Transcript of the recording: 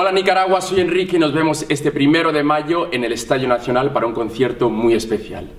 Hola Nicaragua, soy Enrique y nos vemos este primero de mayo en el Estadio Nacional para un concierto muy especial.